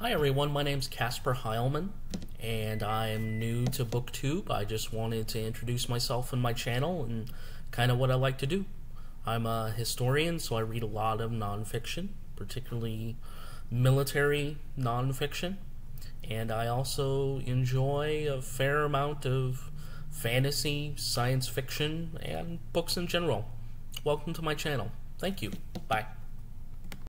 Hi everyone, my name's Casper Heilman, and I'm new to BookTube. I just wanted to introduce myself and my channel and kind of what I like to do. I'm a historian, so I read a lot of nonfiction, particularly military nonfiction, and I also enjoy a fair amount of fantasy, science fiction, and books in general. Welcome to my channel. Thank you. Bye.